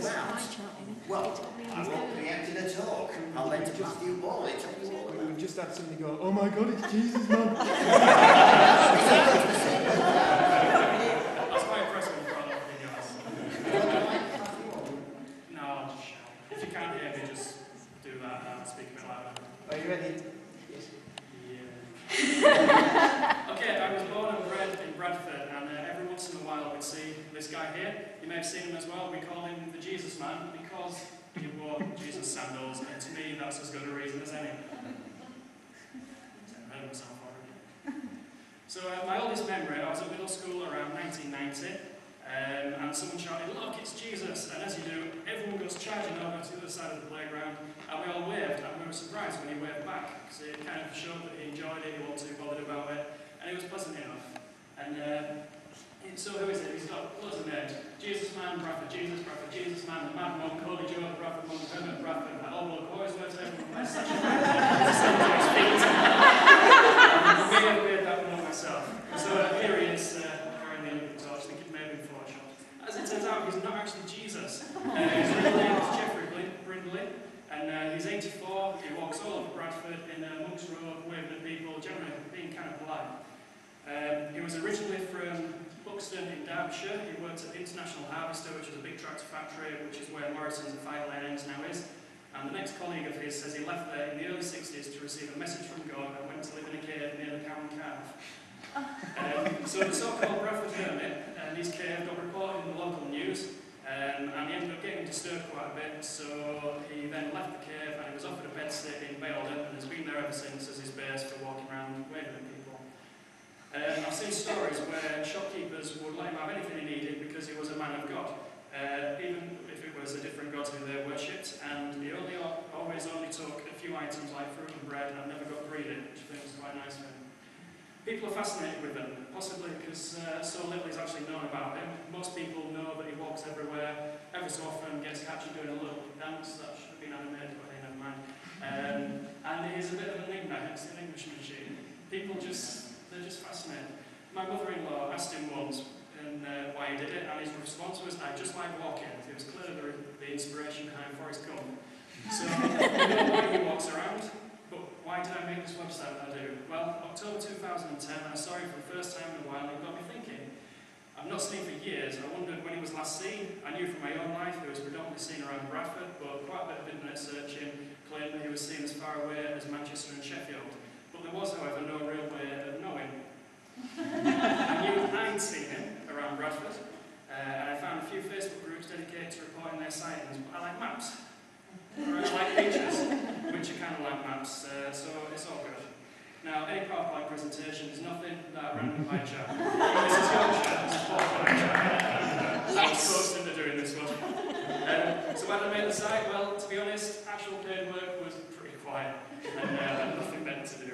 about? Well, I won't preempt the talk. I'll let Matthew Ball tell you all about We've just had somebody go, oh my god, it's Jesus, man. That's quite impressive when you brought up the guys. No, I'll just shout. If you can't hear me, just do that and speak a bit louder. Are you ready? Yes. Yeah. okay, I was born and bred in Bradford, and uh, every once in a while we'd see this guy here. You may have seen him as well. We call him the Jesus Man because he wore Jesus sandals, and to me that's as good a reason as any. So uh, my oldest memory, I was at middle school around 1990, um, and someone shouted, look, it's Jesus, and as you do, everyone goes charging over to the other side of the playground, and we all waved, and we were surprised when he waved back, because it kind of showed that he enjoyed it, he wasn't too bothered about it, and it was pleasant enough. And uh, so who is it? He's got loads of names. Jesus Man, Bradford Jesus, Bradford Jesus Man, the Mad Monk, Holy Joe, the Bradford Monk, Hermit Bradford, the Old Bloke, always to everyone by such a I may have made that one myself. So uh, here he is, uh, carrying the Olympic torch. I think it may have been photoshopped. As it turns out, he's not actually Jesus. Uh, his real name is Jeffrey Brindley, and uh, he's 84. He walks all over Bradford in uh, Monk's Road, waving at people, generally being kind of polite. Um, he was originally in Derbyshire. He worked at the International Harvester, which is a big tractor factory, which is where Morrison's and Five Lane Ends now is. And the next colleague of his says he left there in the early 60s to receive a message from God and went to live in a cave near the Cow and Calf. Um, so the so-called Bradford Hermit and his cave got reported in the local news um, and he ended up getting disturbed quite a bit so he then left the cave and he was offered a bedsit in Baildon and has been there ever since as his base for walking around waving at people. Um, I've seen stories where shopkeepers would let him have anything he needed because he was a man of God, uh, even if it was a different god who they worshipped, and he only always only took a few items like fruit and bread and never got greedy, which I think was quite nice of him. People are fascinated with him, possibly because uh, so little is actually known about him. Most people know that he walks everywhere, every so often gets captured doing a little dance, that should have been animated, but hey, never mind. Um, and he's a bit of an enigma, hence the English machine. People just, they're just fascinated. My mother-in-law asked him once and, uh, why he did it, and his response was, I just like walking. It was clearly the, the inspiration behind Forrest Gump. So, I don't know why he walks around, but why did I make this website I do? Well, October 2010, I saw him for the first time in a while, and it got me thinking. I've not seen him for years. I wondered when he was last seen. I knew from my own life he was predominantly seen around Bradford, but quite a bit of internet searching claimed that he was seen as far away as Manchester and Sheffield. But there was, however, no real way of knowing. I knew I'd seen him around Bradford, uh, and I found a few Facebook dedicated to reporting their but I like maps. Or I like pictures, which are kind of like maps, uh, so it's all good. Now, any PowerPoint presentation is nothing that random by chat. this is Yorkshire, this is PowerPoint chat. I'm supposed into doing this one. Um, so when I made the site, well, to be honest, actual paid work was pretty quiet, and uh, I had nothing better to do.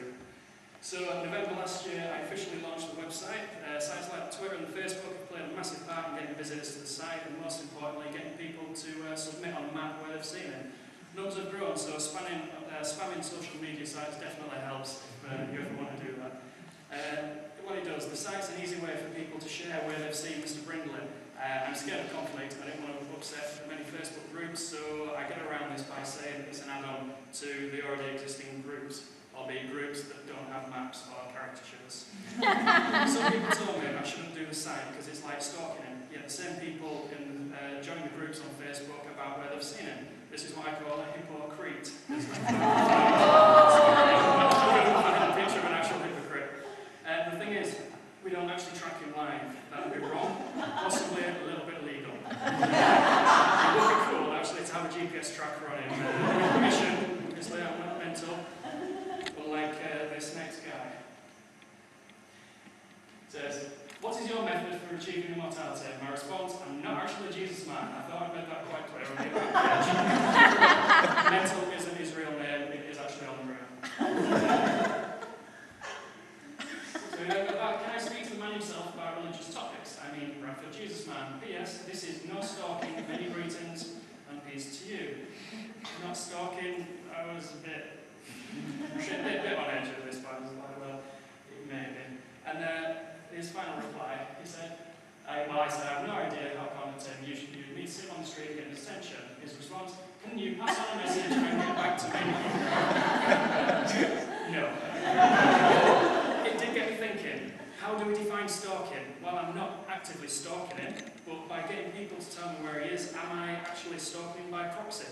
So in November last year, I officially launched the website. Uh, sites like Twitter and Facebook have played a massive part in getting visitors to the site, and most importantly, getting people to uh, submit on a map where they've seen it. Numbers have grown, so spamming, uh, spamming social media sites definitely helps if uh, you ever want to do that. Uh, what it does, the site's an easy way for people to share where they've seen Mr. Brindley. Uh, I'm scared of conflict, I didn't want to upset many Facebook groups, so I get around this by saying it's an add-on to the already existing groups, albeit groups that don't have. Some people told me I shouldn't do the site because it's like stalking him, yet the same people can uh, join the groups on Facebook about where they've seen him. This is what I call a hypocrite. Picture of an actual hypocrite. Uh, the thing is, we don't actually track him live. That would be wrong, possibly a little bit illegal. it would be cool actually to have a GPS tracker on him. Uh, with permission, obviously I'm not mental, unlike uh, this next guy. It says, what is your method for achieving immortality? My response, I'm not actually a Jesus man. I thought I made that quite clear. Mental isn't his real name, it is actually on the room. So, uh, about, can I speak to the man himself about religious topics? I mean, Bradford Jesus man. P.S. This is no stalking, many greetings, and peace to you. Not stalking, I was a bit, a bit, on edge of this, but I was like, well, it may be. And uh, his final reply, he said, I, well, I said, I have no idea how come him, you should you to sit on the street and get his attention. His response, can you pass on a message and get back to me? no. it did get me thinking, how do we define stalking? Well, I'm not actively stalking him, but by getting people to tell me where he is, am I actually stalking by proxy?